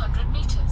100 meters.